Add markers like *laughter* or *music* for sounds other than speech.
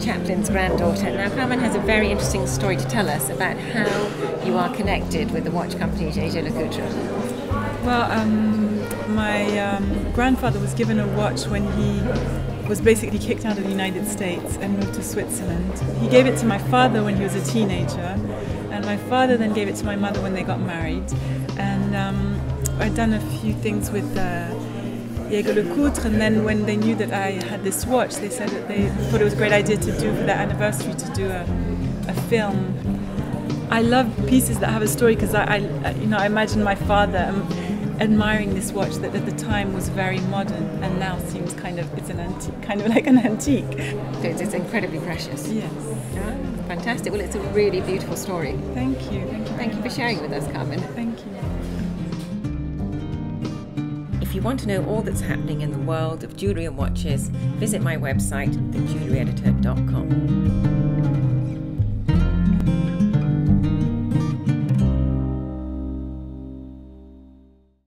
Chaplin's granddaughter. Now, Carmen has a very interesting story to tell us about how you are connected with the watch company Jaeger LeCoultre. Well, um, my um, grandfather was given a watch when he was basically kicked out of the United States and moved to Switzerland. He gave it to my father when he was a teenager, and my father then gave it to my mother when they got married. And um, I'd done a few things with uh, Jaeger LeCoultre, and then when they knew that I had this watch, they said that they thought it was a great idea to do for their anniversary to do a, a film. I love pieces that have a story because I, I, you know, I imagine my father admiring this watch that at the time was very modern and now seems kind of it's an antique, kind of *laughs* like an antique. It's, it's incredibly precious. Yes. Yeah, fantastic. Well, it's a really beautiful story. Thank you. Thank you. Thank you for sharing with us, Carmen. Thank you. If you want to know all that's happening in the world of jewellery and watches, visit my website, thejewelleryeditor.com.